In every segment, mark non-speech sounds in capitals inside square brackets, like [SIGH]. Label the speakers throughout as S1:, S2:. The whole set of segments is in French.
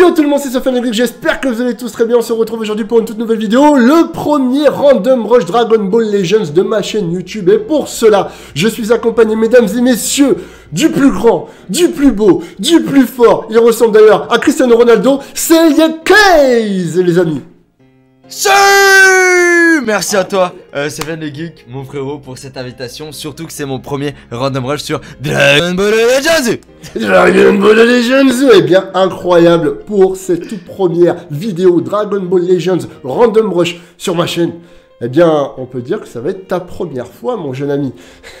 S1: Yo tout le monde, c'est Sofiane j'espère que vous allez tous très bien. On se retrouve aujourd'hui pour une toute nouvelle vidéo, le premier Random Rush Dragon Ball Legends de ma chaîne YouTube. Et pour cela, je suis accompagné, mesdames et messieurs, du plus grand, du plus beau, du plus fort. Il ressemble d'ailleurs à Cristiano Ronaldo, c'est Case les amis.
S2: Merci à toi, euh, le Geek, mon frérot, pour cette invitation. Surtout que c'est mon premier random rush sur Dragon Ball Legends. Dragon Ball Legends Eh bien,
S1: incroyable pour cette toute première vidéo Dragon Ball Legends Random Rush sur ma chaîne eh bien, on peut dire que ça va être ta première fois, mon jeune ami. [LAUGHS]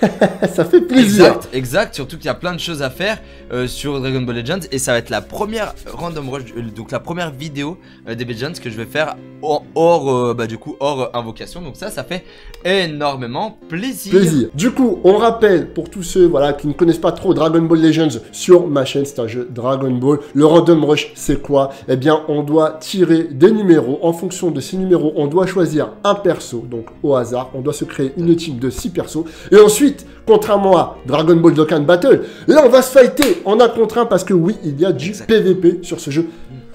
S2: ça fait plaisir. Exact, exact. Surtout qu'il y a plein de choses à faire euh, sur Dragon Ball Legends et ça va être la première random rush, euh, donc la première vidéo euh, des Legends que je vais faire hors, bah, du coup, hors invocation. Donc ça, ça fait énormément plaisir. Plaisir. Du coup, on rappelle
S1: pour tous ceux voilà qui ne connaissent pas trop Dragon Ball Legends sur ma chaîne, c'est un jeu Dragon Ball. Le random rush, c'est quoi Eh bien, on doit tirer des numéros. En fonction de ces numéros, on doit choisir un personnage donc au hasard. On doit se créer une team de 6 persos. Et ensuite, contrairement à Dragon Ball Dokkan Battle, là on va se fighter en un contre un parce que oui, il y a du PVP sur ce jeu.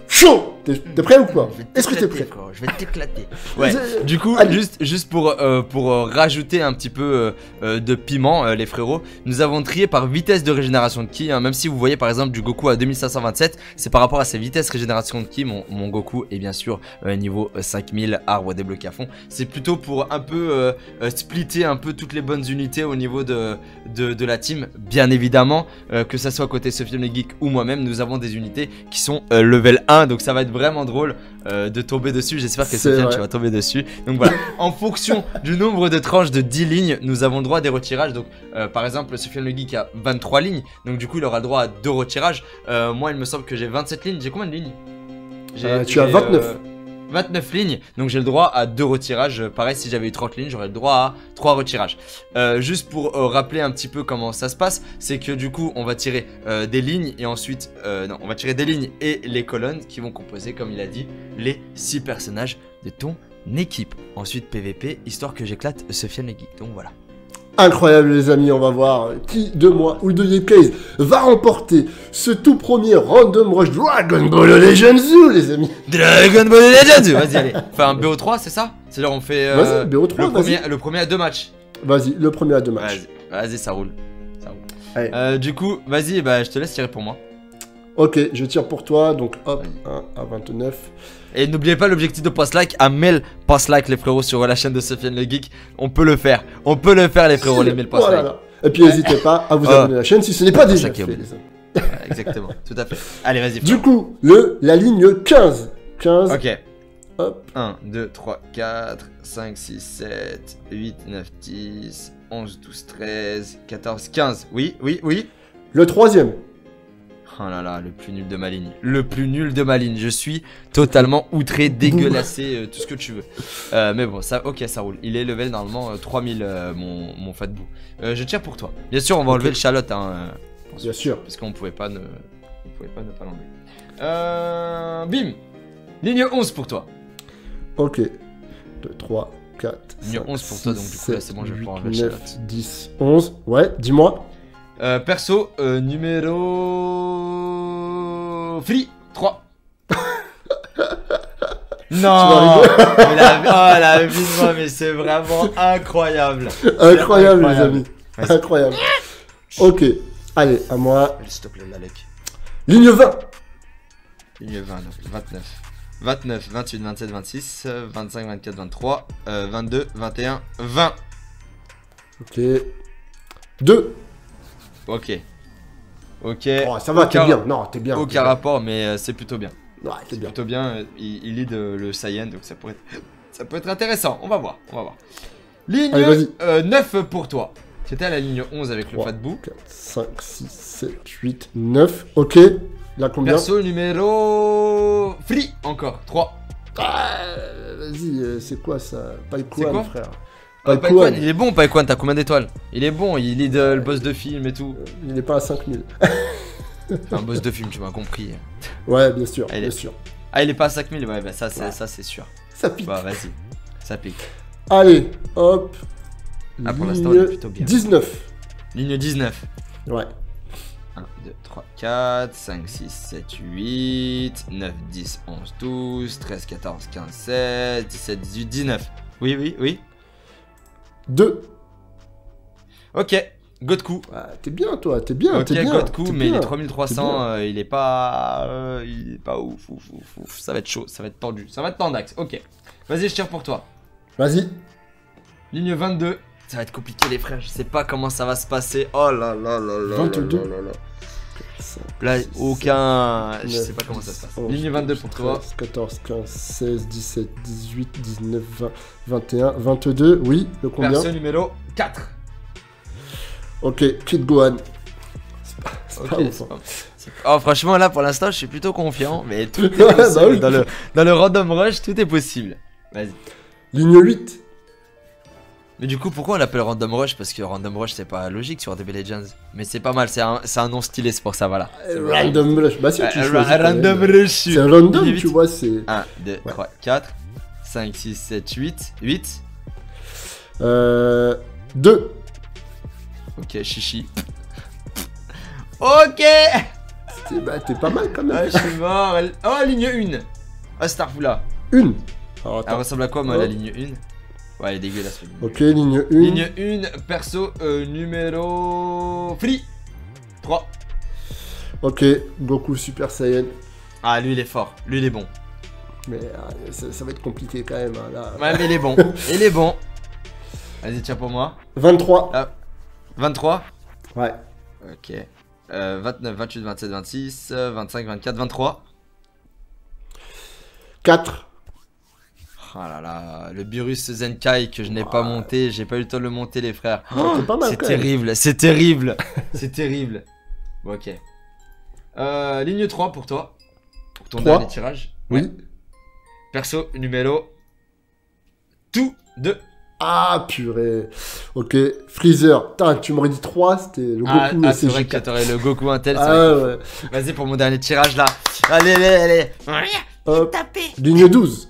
S1: Chaud T'es prêt ou quoi Est-ce que t'es prêt
S2: Je vais t'éclater. [LAUGHS] Ouais. Du coup, juste, juste pour, euh, pour euh, rajouter un petit peu euh, de piment, les frérots, nous avons trié par vitesse de régénération de ki. Hein. même si vous voyez par exemple du Goku à 2527, c'est par rapport à sa vitesse régénération de ki, mon, Goku est bien sûr niveau 5000 arbre débloqué à fond. C'est plutôt pour un peu splitter un peu toutes les bonnes unités au niveau de, de, de la team. Bien évidemment, que ça soit côté Sophie le Geek ou moi-même, nous avons des unités qui sont level 1, donc ça va être vraiment drôle euh, de tomber dessus. J'espère que Sofiane, tu vas tomber dessus. Donc voilà, [LAUGHS] en fonction du nombre de tranches de 10 lignes, nous avons droit à des retirages. Donc euh, par exemple, Sofiane Le Geek a 23 lignes, donc du coup, il aura le droit à deux retirages. Euh, moi, il me semble que j'ai 27 lignes. J'ai combien de lignes Tu as 29. 29 lignes, donc j'ai le droit à 2 retirages. Euh, pareil, si j'avais eu 30 lignes, j'aurais le droit à 3 retirages. Euh, juste pour euh, rappeler un petit peu comment ça se passe, c'est que du coup, on va tirer des lignes et ensuite, non, on va tirer des lignes et les colonnes qui vont composer, comme il a dit, les 6 personnages de ton équipe. Ensuite, PVP, histoire que j'éclate ce film Donc voilà
S1: incroyable les amis, on va voir qui de moi ou de Yeplays va remporter ce tout premier Random Rush Dragon Ball Legends Zoo les amis Dragon Ball Legends Vas-y allez, [LAUGHS] enfin
S2: BO3 c'est ça C'est là on fait euh, le, premier, à deux matchs Vas-y, le premier à deux matchs Vas-y, ça roule, ça roule. Euh, du coup, vas-y, bah, je te laisse tirer pour moi Ok, je tire pour toi, donc hop, 1 à 29. Et n'oubliez pas l'objectif de Post Like, à 1000 Post Like les frérots sur la chaîne de Sofiane le Geek. On peut le faire, on peut le faire les frérots, les 1000 Post Like. Et puis n'hésitez pas à vous [LAUGHS] ah. abonner à la chaîne si ce n'est pas déjà fait. exactement, [LAUGHS] tout à fait. Allez, vas-y. Du
S1: coup, le, la ligne 15. 15. Ok.
S2: Hop. 1, 2, 3, 4, 5, 6, 7, 8, 9, 10, 11, 12, 13, 14, 15. Oui, oui, oui. Le troisième. Oh là là, le plus nul de ma ligne. Le plus nul de ma ligne. Je suis totalement outré, dégueulassé, euh, tout ce que tu veux. Euh, mais bon, ça, ok, ça roule. Il est level normalement 3000, euh, mon, mon fat bout. je tire pour toi. Bien sûr, on va enlever le chalotte hein, Bien sûr. Parce qu'on pouvait pas ne, pouvait pas ne pas l'enlever. bim Ligne 11 pour toi. Ok.
S1: 2, 3, 4. Ligne 11 pour toi, donc du coup, là, c'est bon, je vais 8, 9, 10, 11. Ouais,
S2: dis-moi. Euh, perso, euh, numéro... 3. [LAUGHS] non Oh la mais c'est vraiment incroyable. Incroyable, les amis.
S1: incroyable. ok, allez, à moi. S'il te plaît, Ligne 20
S2: Ligne 20, 29. 29, 28, 27, 26, 25, 24, 23, 22, 21, 20. Ok. 2 Ok. Ok. Oh, ça va, t'es bien. Non, t'es bien. Aucun rapport, mais euh, c'est plutôt bien. Ouais, c'est plutôt bien. Euh, il, il lead euh, le Saiyan, donc ça pourrait être... [LAUGHS] ça peut être intéressant. On va voir, on va voir. Ligne 9 pour toi. C'était à la ligne 11 avec le 3, Fatbou. 4, 5, 6, 7, 8,
S1: 9. Ok.
S2: Là, combien Perso
S1: numéro... Free, encore. 3. Ah, vas-y, c'est quoi ça Pas le frère ah,
S2: il est bon, Paikwan, t'as combien d'étoiles Il est bon, il est le euh, boss de film et tout. Euh, il n'est pas à 5000. [LAUGHS] un boss de film, tu m'as compris. Ouais, bien sûr, ah, bien sûr. Ah, il est pas à 5000, ouais, bah, ça, c'est, ça, c'est sûr. Ça pique. Bah, vas-y, ça pique.
S1: Allez, hop.
S2: Là ah, pour l'instant, il est plutôt bien. 19. Ligne 19. Ouais. 1, 2, 3, 4, 5, 6, 7, 8, 9, 10, 11, 12, 13, 14, 15, 16, 17, 18, 19. Oui, oui, oui. 2. Ok,
S1: Godku. Ah, t'es bien, toi, t'es bien. Ok, t'es bien, Godku, mais les 3300,
S2: euh, il est pas. Euh, il est pas ouf, ouf, ouf, Ça va être chaud, ça va être tendu. Ça va être tendax. Ok. Vas-y, je tire pour toi. Vas-y. Ligne 22. Ça va être compliqué, les frères. Je sais pas comment ça va se passer. Oh là là là là. 22. Là là là Là, aucun. je sais pas comment ça se passe. Ligne 22 pour toi.
S1: 14, 15, 16, 17, 18, 19, 20, 21, 22. Oui, le combien Version
S2: numéro 4. Ok, Kid Gohan. C'est hein. Oh, franchement, là pour l'instant, je suis plutôt confiant, mais tout [LAUGHS] est possible. Bah dans, le, dans le random rush, tout est possible. Vas-y. Ligne 8. Mais du coup, pourquoi on l'appelle Random Rush Parce que Random Rush, c'est pas logique sur DB Legends. Mais c'est pas mal, c'est un, nom stylé, c'est pour ça, voilà. Euh, random Rush, bah si, euh, tu veux choisis. Random Rush C'est random, tu vois, c'est. 1, 2, 3, 4, 5, 6, 7, 8. 8 Euh. 2. Ok, chichi. ok bah, T'es pas mal quand même. Ah, je suis mort. Oh, ligne 1. Oh, Starfula. 1 Elle ressemble à quoi, moi, la oh. ligne 1 Ouais, elle est dégueulasse.
S1: Ok, ligne 1. Ligne
S2: 1, perso euh, numéro. Free 3.
S1: Ok, Goku Super Saiyan.
S2: Ah, lui il est fort, lui il est bon.
S1: Mais euh, ça, va être compliqué quand même. Hein, là. Ouais, mais il est bon, [LAUGHS] il est
S2: bon. Vas-y, tiens pour moi. 23. 23 ah, Ouais. Ok. 29, 28, 27, 26, 25, 24, 23. 4. Oh là là, le Burus Zenkai que je n'ai pas monté, j'ai pas eu le temps de le monter les frères. Ah, c'est terrible, c'est terrible, [LAUGHS] c'est terrible. ok. Euh, ligne 3 pour toi, pour ton dernier tirage. Oui. Perso, numéro...
S1: Tout de... Ah purée. Ok, Freezer. putain tu m'aurais dit 3,
S2: c'était le ah, Goku ah, c'est vrai que t'aurais le Goku Intel. Vas-y pour mon dernier tirage là. Allez, allez, allez. Ligne 12.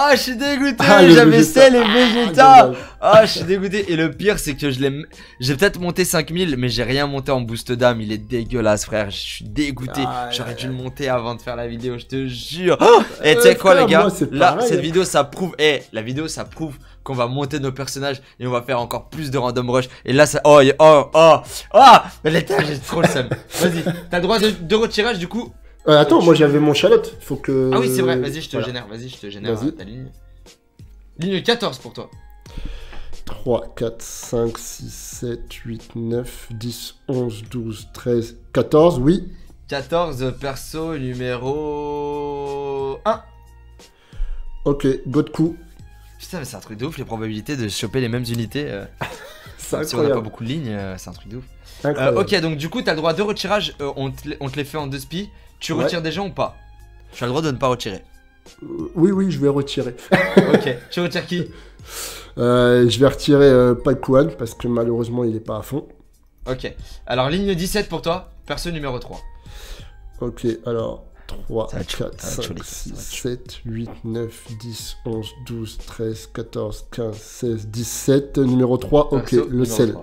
S2: Oh, je suis dégoûté, ah, j'avais celle et Vegeta. oh, ah, je suis dégoûté. Et le pire, c'est que je l'ai. J'ai peut-être monté 5000, mais j'ai rien monté en boost d'âme. Il est dégueulasse, frère. Je suis dégoûté. J'aurais dû le monter avant de faire la vidéo, je te jure. Oh, euh, et tu sais quoi, les gars Là, cette hein. vidéo, ça prouve. Eh, la vidéo, ça prouve qu'on va monter nos personnages et on va faire encore plus de random rush. Et là, ça. Oh, oh, oh, oh. oh mais l'étage, j'ai trop le seum. [LAUGHS] Vas-y, t'as droit de retirage du coup. Euh, attends, moi j'avais
S1: mon chalote. Faut que. Ah oui, c'est vrai. Vas-y, je te génère. Vas-y, je te génère
S2: ta ligne. Ligne 14 pour toi.
S1: 3, 4, 5, 6, 7, 8, 9, 10, 11, 12, 13, 14, oui.
S2: 14, perso numéro 1. Ok, go de coup. Putain, mais c'est un truc de ouf, les probabilités de choper les mêmes unités. Euh... [LAUGHS] Si on n'a pas beaucoup de lignes, euh, c'est un truc de ouf. Euh, ok, donc du coup, t'as le droit à retirage, on te, les fait en deux spies. Tu retires des gens ou pas Tu as le droit de ne pas retirer. Euh, oui, oui, je vais retirer. [LAUGHS] ok, tu retires qui
S1: euh, Je vais retirer euh, Pakuan parce que malheureusement il n'est
S2: pas à fond. Ok, alors ligne 17 pour toi, perso numéro 3. Ok, alors 3, 4, 5, 6,
S1: 7, 8, 9, 10, 11, 12, 13, 14, 15, 16, 17. Numéro 3, ok, le sel.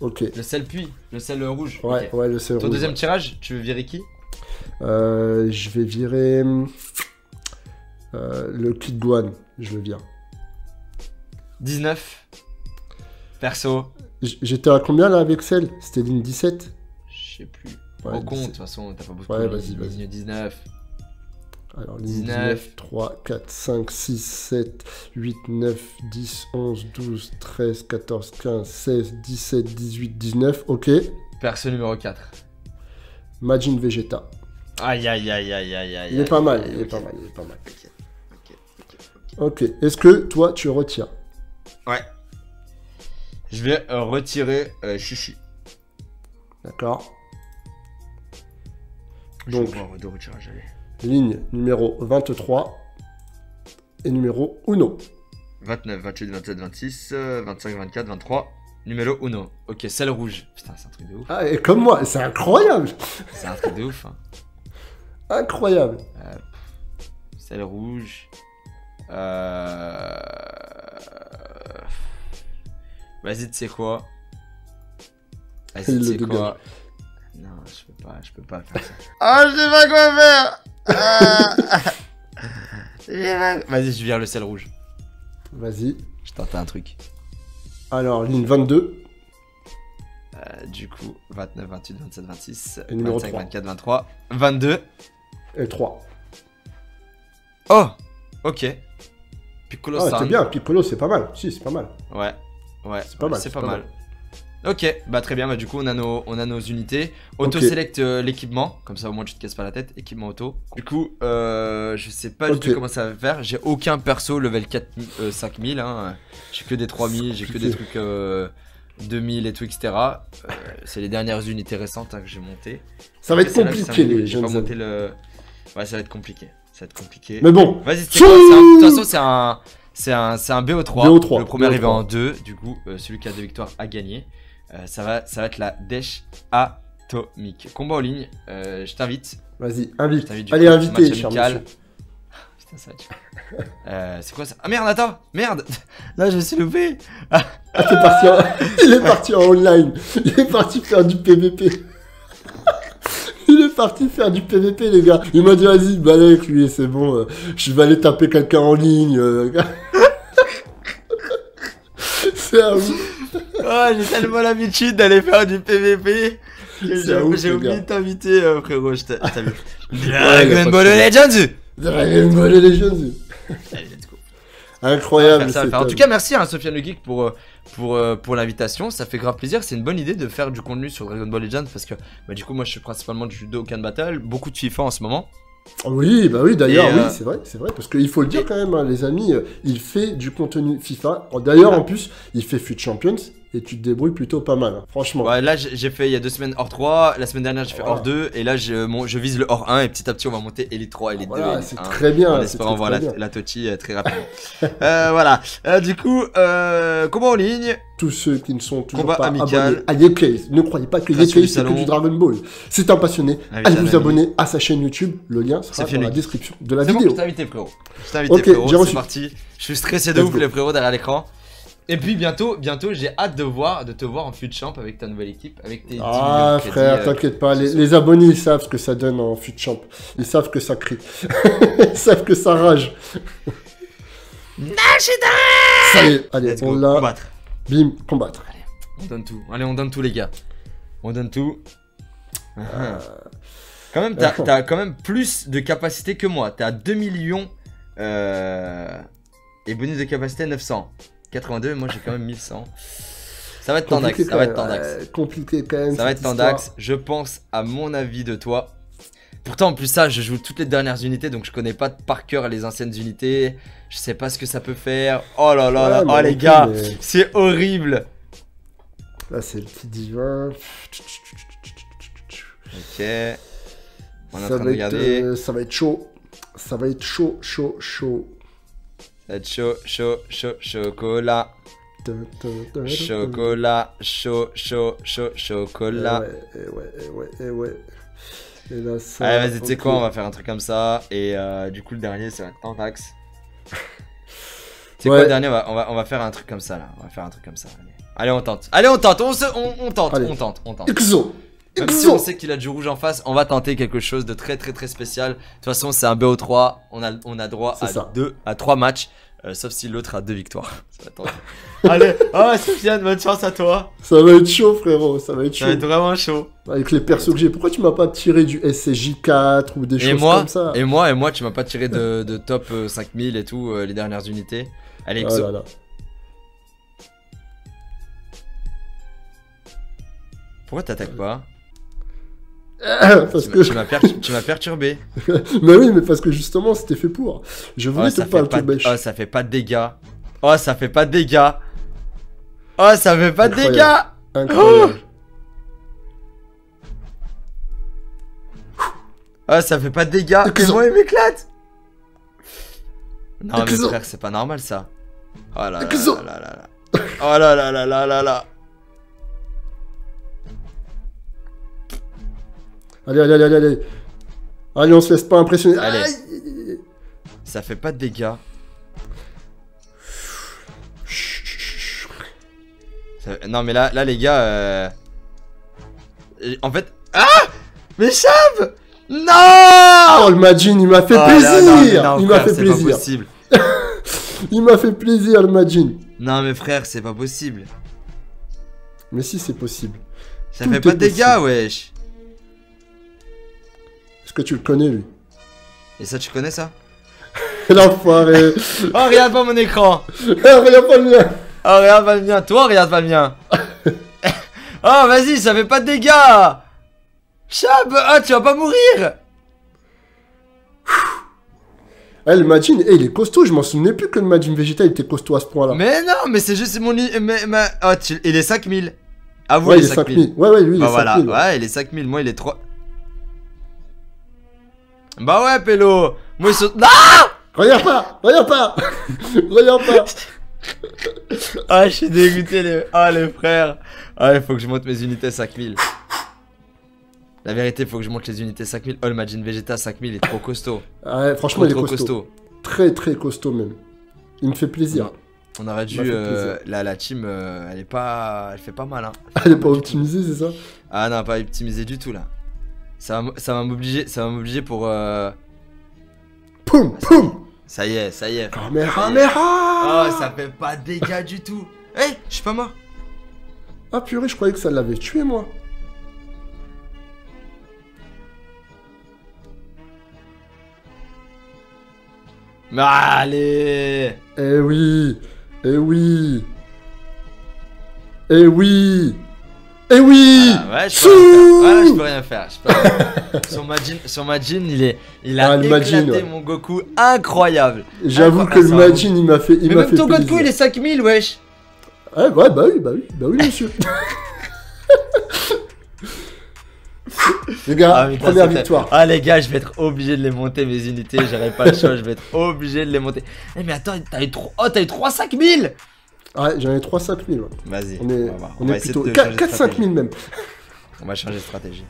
S2: Ok. Le sel puis, le sel rouge. Ouais, ouais, le sel rouge. Ton deuxième tirage, tu veux virer qui
S1: euh, je vais virer euh, le cul de je le vire.
S2: 19. Perso.
S1: J'étais à combien là avec celle C'était ligne 17 Je sais plus. Ouais, compte, de toute façon, t'as pas beaucoup ouais, vas-y,
S2: vas-y. 19. Alors, ligne 19,
S1: 3, 4, 5, 6, 7, 8, 9, 10, 11, 12, 13, 14, 15, 16, 17, 18, 19. Ok. Perso numéro 4. Majin Vegeta.
S2: Aïe, aïe, aïe, aïe, aïe, aïe. Il est pas mal, il est pas mal, il est pas mal.
S1: Ok, est-ce que toi tu retires Ouais. Je
S2: vais euh, retirer euh, Chichi.
S1: D'accord. Donc,
S2: de
S1: ligne numéro 23 et numéro Uno.
S2: 29, 28, 27, 26, 25, 24, 23. Numéro Uno. Ok, celle rouge. Putain, c'est un truc de ouf. Ah, et comme moi, c'est incroyable! C'est un truc de ouf. Hein. [LAUGHS] Incroyable. Euh, celle rouge. Euh... Vas-y, tu sais quoi Vas-y, tu quoi Non, je peux pas, je peux pas faire ça.
S1: oh, [LAUGHS] je sais pas quoi faire [LAUGHS] ah.
S2: Vas-y, je vire le sel rouge. Vas-y. Je tente un truc. Alors, ligne 22. Euh, du coup, 29, 28, 27, 26, 25, 24, 23, 22. 3. Euh, oh Ok.
S1: Piccolo, ah, c'est bien, Piccolo, c'est pas mal. Si, c'est pas mal.
S2: Ouais, ouais. C'est pas mal. C'est pas, mal. Ok, bah très bien, bah du coup on a nos, on a nos unités. Auto-select euh, l'équipement, comme ça au moins tu te casses pas la tête. Équipement auto. Du coup, euh, je sais pas du tout comment ça va faire. J'ai aucun perso level 4, 5000. Hein. J'ai que des 3000, j'ai que des trucs 2000 et tout, etc. c'est les dernières unités récentes hein, que j'ai montées. Ça va être compliqué les jeunes. le. Ouais, ça va être compliqué. Ça va être compliqué. Mais bon. Vas-y, c'est De toute façon, c'est un. C'est un, un BO3. Le premier arrivé en 2. Du coup, euh, celui qui a deux victoires a gagné. Euh, ça, va, ça va être la Dash Atomique. Combat en ligne. Euh, je t'invite. Vas-y, invite. Allez, coup, invité, [LAUGHS] Putain, ça va c'est quoi ça Ah merde, attends Merde [LAUGHS] Là, je me suis loupé Ah, t'es parti [LAUGHS] Il est parti en
S1: online Il est parti faire du PVP parti faire du PVP, les gars. Il m'a dit, vas-y, avec lui, c'est bon, euh, je vais aller taper quelqu'un en ligne. Euh. [LAUGHS]
S2: c'est oh, j'ai tellement l'habitude d'aller faire du PVP. J'ai oublié de t'inviter, euh, frérot. Je Dragon Ball Legends Dragon Ball Legends Incroyable. Ah, en tout cas, merci à hein, Sofiane Le Geek pour, euh, pour, euh, pour l'invitation. Ça fait grave plaisir. C'est une bonne idée de faire du contenu sur Dragon Ball Legends parce que bah, du coup, moi je suis principalement du judo, can battle, beaucoup de FIFA en ce moment. Oui, bah oui, d'ailleurs, euh, c'est
S1: vrai, c'est vrai, parce qu'il faut le dire quand même, hein, les amis, il fait du contenu FIFA. D'ailleurs, en plus, il fait Fut Champions, et tu te débrouilles plutôt pas
S2: mal, franchement. Ouais, là, j'ai fait il y a deux semaines hors 3, la semaine dernière, j'ai fait hors 2, et là, je, vise le hors 1, et petit à petit, on va monter Elite 3, Elite voilà, 2, Elite 1. C'est très bien. En espérant voir la, la Toti euh, très rapidement.
S1: [LAUGHS] euh, voilà. Euh, du coup, euh, combat en ligne. Tous ceux qui ne sont toujours pas amical. abonnés à ah, Yeplays, ne croyez pas que Yeplays c'est que du Dragon Ball. C'est un passionné, ah allez vous abonner à sa chaîne YouTube, le lien sera dans la description de la vidéo. Bon, je t'invite frérot.
S2: Je t'invite invité okay, frérot, c'est parti. Je suis stressé de ouf les derrière l'écran. Et puis bientôt, bientôt, j'ai hâte de voir, de te voir en fut champ avec ta nouvelle équipe, avec tes. Ah frère, euh, t'inquiète
S1: pas, les, abonnés ils savent ce que ça donne en fut champ, ils savent que ça crie, [LAUGHS] ils savent que ça rage.
S2: ça allez, on l'a. Bim, combattre. Allez, on donne tout. Allez, on donne tout les gars. On donne tout. Euh, quand même, t'as quand même plus de capacité que moi. T'as 2 millions euh, et bonus de capacité 900. 82, moi j'ai quand même 1100. Ça va être Tandax, ça va être Tandax. compliqué quand même. Ça va être Tandax, je pense à mon avis de toi. Pourtant, en plus, ça, je joue toutes les dernières unités, donc je connais pas par cœur les anciennes unités. Je sais pas ce que ça peut faire. Oh là là, là. oh les gars, c'est horrible. Là, c'est
S1: le petit divin.
S2: Ok. On est en train de regarder.
S1: Euh, ça va être chaud. Ça va être chaud, chaud, chaud.
S2: Chaud, chaud, chaud, chocolat. Chocolat, chaud, chaud, chaud, chocolat. Eh eh eh Et ouais, ouais, ouais. Allez, vas-y, tu sais quoi, on va faire un truc comme ça. Et euh, du coup, le dernier, c'est un Tentax. [LAUGHS] tu sais quoi, le dernier, on va, on va, faire un truc comme ça là. On va faire un truc comme ça. Allez, on tente. Allez, on tente. On, se, on, tente. On tente. On tente. Même si on sait qu'il a du rouge en face, on va tenter quelque chose de très très très spécial. De toute façon, c'est un BO3, on a, on a droit à 3 deux, à trois matchs, euh, sauf si l'autre a deux victoires. [LAUGHS] [LAUGHS] Allez, oh Sofiane, bonne chance à toi.
S1: Ça va être chaud, frérot, ça va être chaud. Ça va être vraiment chaud. Avec les persos que j'ai, pourquoi tu m'as pas tiré du SCJ4 ou des choses comme ça
S2: Et moi, et moi, tu m'as pas tiré de, top 5000 euh, et tout, euh, les dernières unités. Allez, ah Pourquoi t'attaques pas [COUGHS] Tu m'as perturbé.
S1: [LAUGHS] mais oui, mais parce que justement, c'était fait pour. Je voulais oh, te parler de Oh, ça
S2: fait pas de dégâts. Oh, ça fait pas de dégâts. Oh, ça fait pas de dégâts. Incroyable. [GASPS] Oh, ça fait pas de dégâts. Mais moi, il m'éclate. Non, mais frère, c'est pas normal ça. Oh là là là là là. Oh là là là là là là.
S1: Allez, allez, allez, allez.
S2: Allez, on se laisse pas impressionner. Allez. Ça fait pas de dégâts. Non, mais là, là les gars. Euh... En fait. Ah Mais chave Non
S1: Oh, le Majin, il m'a fait oh plaisir Il m'a fait plaisir. [LAUGHS] il m'a fait plaisir, le Majin.
S2: Non, mais frère, c'est pas possible. Mais si, c'est possible. Ça fait pas de dégâts, wesh que tu le connais, lui. Et ça, tu connais ça [LAUGHS] L'enfoiré [LAUGHS] Oh, regarde pas mon écran [LAUGHS] oh, Regarde pas le mien Oh, regarde pas le mien Toi, regarde pas le mien Oh, vas-y, ça fait pas de dégâts Chab Oh tu vas pas mourir
S1: Eh le Majin, et eh, il est costaud, je m'en souvenais plus que le Majin
S2: Vegeta était costaud à ce point-là. Mais non, mais c'est juste mon... Mais, Oh, tu... il est 5000 Ah, vous, ouais, il est 5000. Ouais, ouais, lui, il oh, est bah, 5000. Voilà. Ouais, il est 5000, moi, il est 3... Bah ouais, Pelo Moi, ils sont... Ah non Regarde pas Regarde pas [LAUGHS] Regarde pas Ah, je suis dégoûté, les... Ah, les frères Ah, il faut que je monte mes unités 5000. La vérité, il faut que je monte les unités 5000. Oh, le Majin Vegeta 5000 est trop costaud. Ah ouais, franchement, il est trop costaud.
S1: Très, très costaud, même. Il me fait plaisir.
S2: On aurait dû... Euh, la, team, euh, elle est pas... Elle fait pas mal, hein. Elle
S1: est pas optimisée, c'est ça
S2: Ah non, pas optimisée du tout, là. Ça va m'obliger, ça va m'obliger pour. Euh... Poum, poum. Ça y est, ça y est. Caméra, caméra. Oh, ça fait pas de dégâts du tout. Hé, eh, je suis pas mort. Ah purée, je croyais que ça l'avait tué moi.
S1: allez Eh oui Eh oui Eh oui
S2: eh oui ouais, je peux, peux rien faire. Je peux son, [LAUGHS] Majin, il, est, il a ah, mon Goku. Incroyable J'avoue que le Majin,
S1: il m'a fait il Mais même ton Goku, il est
S2: 5000, wesh Ouais, eh, ouais, bah oui, bah oui, bah oui, monsieur [LAUGHS] Les gars, ah, première victoire. Ah les gars, je vais être obligé de les monter mes unités, j'aurai pas le choix, je vais être obligé de les monter. Eh mais attends, t'as eu 3 oh, t'as eu 3 5000 ah, j'en ai 3-5 000. Vas-y. On est, va on est plutôt 4-5 000 même. On va changer de stratégie.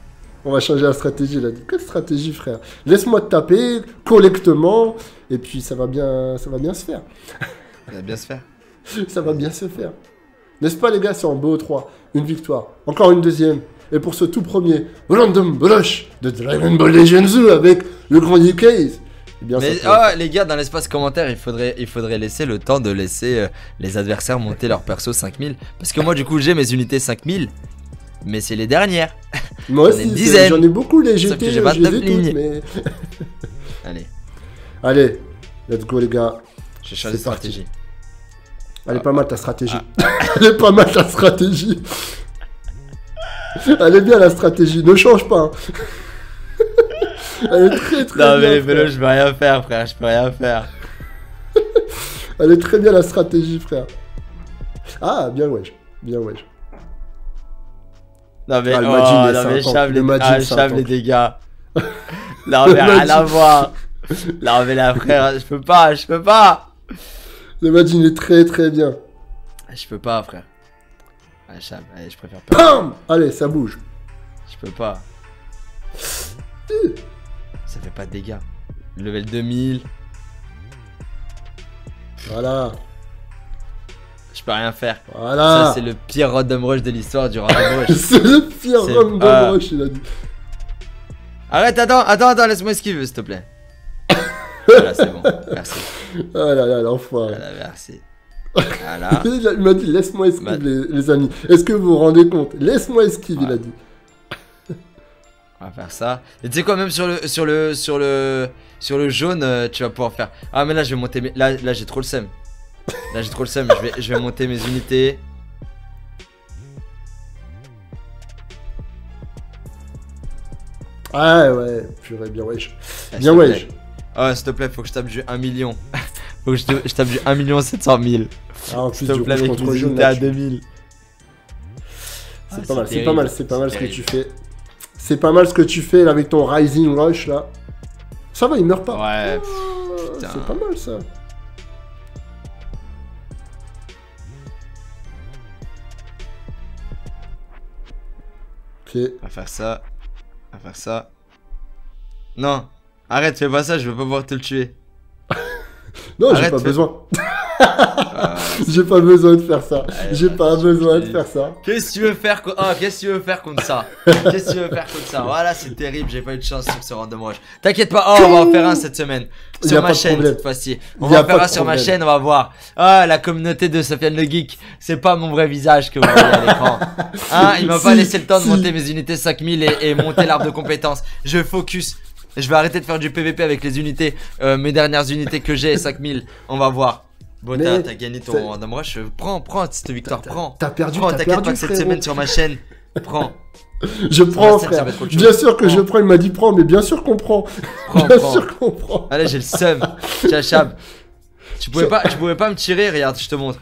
S1: On va changer la stratégie là. Quelle stratégie, frère Laisse-moi te taper collectement et puis ça va bien, ça va bien se faire. Ça va bien se faire. [LAUGHS] ça va bien se faire. N'est-ce pas les gars, c'est en BO3, une victoire, encore une deuxième. Et pour ce tout premier Random Brush de Dragon Ball Legends avec le grand UK. Eh
S2: ah, les gars, dans l'espace commentaire, il faudrait, il faudrait laisser le temps de laisser euh, les adversaires monter leur perso 5000. Parce que moi, du coup, j'ai mes unités 5000, mais c'est les dernières. [LAUGHS] Moi aussi, j'en ai beaucoup les GT, j'ai mais... [LAUGHS] Allez. Allez, let's go les gars. J'ai changé de stratégie.
S1: Ah. Ah. [LAUGHS] Elle est pas mal ta stratégie. Elle est pas mal ta stratégie. Elle est bien la stratégie, ne change pas. Hein. Elle
S2: est très très non, bien. Non, mais les vélos, je peux rien faire, frère. Je peux rien faire.
S1: [LAUGHS] Elle est très bien la stratégie, frère. Ah, bien wesh. Bien wesh.
S2: Non, mais, ah, le oh, non, mais les... Le ah, les dégâts. [LAUGHS] non, mais rien à voir. Non, mais là, frère, je peux pas, je peux pas. Le Majin est très très bien. Ah, je peux pas, frère. Ah, allez, je préfère pas. Allez, ça bouge. Je peux pas ça fait pas de dégâts. Level 2000. Voilà. Je peux rien faire. Voilà. Ça, c'est le pire Random Rush de l'histoire du Random Rush. [LAUGHS] c'est le pire Random Rush, il a dit. Arrête, attends, attends, attends, laisse-moi esquiver, s'il te plaît. [LAUGHS] voilà, c'est bon. Merci. Oh là là, l'enfoiré. Ah merci. [LAUGHS] Voilà.
S1: il m'a dit, laisse-moi esquive, les, amis. Est-ce que vous vous rendez compte Laisse-moi esquive, il a dit.
S2: On va faire ça. Et tu sais quoi, même sur le, sur le, sur le, sur le jaune, euh, tu vas pouvoir faire. Ah, mais là, je vais monter. Mes... Là, là j'ai trop le seum. Là, j'ai trop le seum. je, vais, je vais monter mes unités. Ah ouais, purée, bien wesh. Bien wesh. Ouais. s'il te plaît, faut que je tape du 1 million. [LAUGHS] faut que je, tape du 1 700 000. Ah, en plus, s'il te plaît, du à 2000. C'est ah, pas mal, c'est pas mal, c'est pas mal ce que tu
S1: fais. C'est pas mal ce que tu fais là, avec ton Rising Rush là. Ça va, il meurt pas. Ouais. c'est pas mal ça.
S2: Ok. On va faire ça. On va faire ça. Non. Arrête, fais pas ça, je veux pas pouvoir te le tuer. [LAUGHS] non, j'ai pas besoin. [LAUGHS] Euh,
S1: j'ai pas besoin de faire ça. J'ai pas besoin de faire ça.
S2: Qu'est-ce que tu veux faire Ah, Qu'est-ce tu veux faire contre ça Qu'est-ce que tu veux faire contre ça Voilà, c'est terrible. J'ai pas eu de chance sur ce random vous T'inquiète pas. Oh, on va en faire un cette semaine sur ma chaîne cette fois-ci. On va en faire un sur ma chaîne. On va voir. Ah, la communauté de Sofiane le geek. C'est pas mon vrai visage que vous voyez à l'écran. Hein, il m'a pas laissé le temps de monter mes unités 5000 et, monter l'arbre de compétences. Je focus. Je vais arrêter de faire du PVP avec les unités, euh, mes dernières unités que j'ai, 5000. On va voir. Bon, t'as gagné ton random rush. Prends, prends cette victoire, prends. T'as perdu, prends. T'inquiète pas cette semaine sur ma chaîne, prends. [LAUGHS] Je prends, frère. Bien sûr que je
S1: prends. Il m'a dit prends, mais bien sûr qu'on prend.
S2: bien sûr qu'on prend. Allez, j'ai le seum. Tchachab. Tu pouvais pas, tu pouvais pas me tirer. Regarde, je te montre.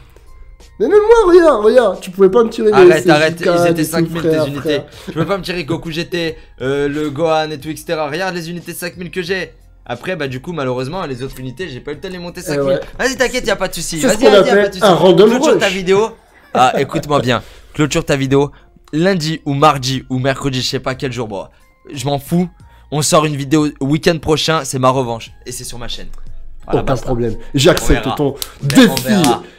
S1: Mais même moi, regarde, regarde, tu pouvais pas me tirer Arrête, arrête, ils étaient 5000 tes unités.
S2: Tu pouvais pas me tirer Goku GT, euh, le Gohan et tout, etc. Regarde les unités 5000 que j'ai. Après, bah du coup, malheureusement, les autres unités, j'ai pas eu le temps de les monter 5000. Eh vas-y, t'inquiète, y'a a pas de soucis. Vas-y, vas-y, pas de Clôture ta vidéo. Ah, écoute-moi bien. Clôture ta vidéo. Lundi ou mardi ou mercredi, je sais pas quel jour. bro. je m'en fous. On sort une vidéo week-end prochain. C'est ma revanche. Et c'est sur ma chaîne. pas Aucun problème. J'accepte ton défi.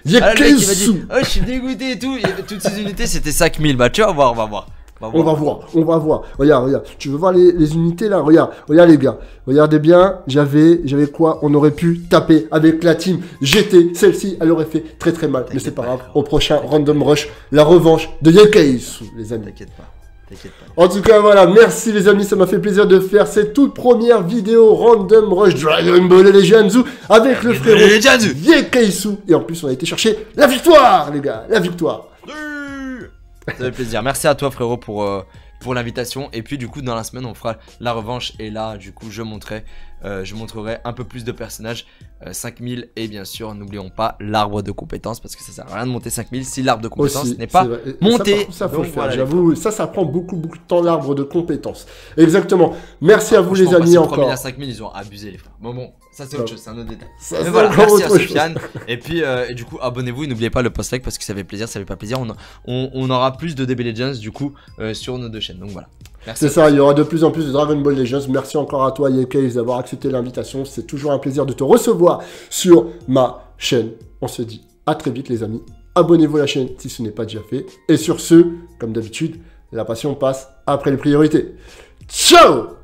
S2: Il y a ah, sous. Oh, je suis dégoûté et tout. Toutes ces unités, c'était 5000. Bah, tu vas voir, on va voir.
S1: On va, voir, on va voir. Regarde, regarde. Tu veux voir les, unités là Regarde, regarde les gars. Regardez bien, j'avais j'avais quoi On aurait pu taper avec la team GT. Celle-ci, elle aurait fait très très mal. Mais c'est pas, grave. Au prochain Random Rush, la revanche de Yekeisu, les amis. T'inquiète pas. Pas. En tout cas, voilà, merci les amis, ça m'a fait plaisir de faire cette toute première vidéo Random Rush Dragon Ball et Legends avec le frérot Yekeisu, Et en plus, on a été chercher la victoire, les gars, la victoire.
S2: Ça fait plaisir. Merci à toi, frérot, pour, euh, pour l'invitation. Et puis, du coup, dans la semaine, on fera la revanche. Et là, du coup, je montrerai euh, je montrerai un peu plus de personnages, 5000, euh, et bien sûr, n'oublions pas l'arbre de compétences, parce que ça sert à rien de monter 5000 si l'arbre de compétences n'est pas monté. Ça,
S1: ça, prend beaucoup, beaucoup de temps, l'arbre de compétences. Exactement. Merci à vous, les amis, encore. à
S2: 5000, ils ont abusé, les frères. Bon, ça, c'est autre chose, c'est un autre détail. merci à Et puis, euh, du coup, abonnez-vous et n'oubliez pas le post-like, parce que ça fait plaisir, ça fait pas plaisir. On, aura plus de DB Legends, du coup, sur nos deux chaînes. Donc voilà. C'est ça, il y aura
S1: de plus en plus de Dragon Ball Legends. Merci encore à toi, Yekes, d'avoir accepté l'invitation. C'est toujours un plaisir de te recevoir sur ma chaîne. On se dit à très vite, les amis. Abonnez-vous à la chaîne si ce n'est pas déjà fait. Et sur ce, comme d'habitude, la passion passe après les priorités. Ciao